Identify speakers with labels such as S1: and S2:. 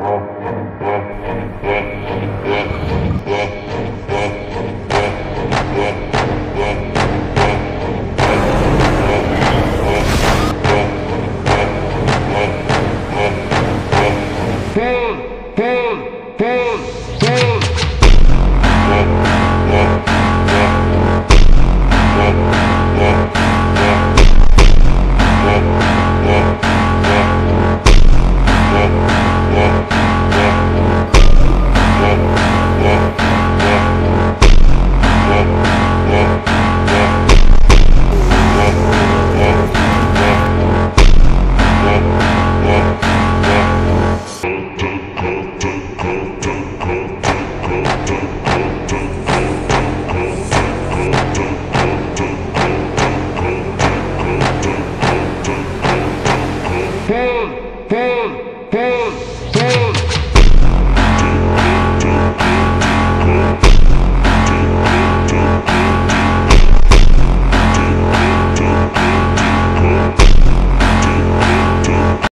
S1: Oh, oh, oh, oh. Tem, tem, tem.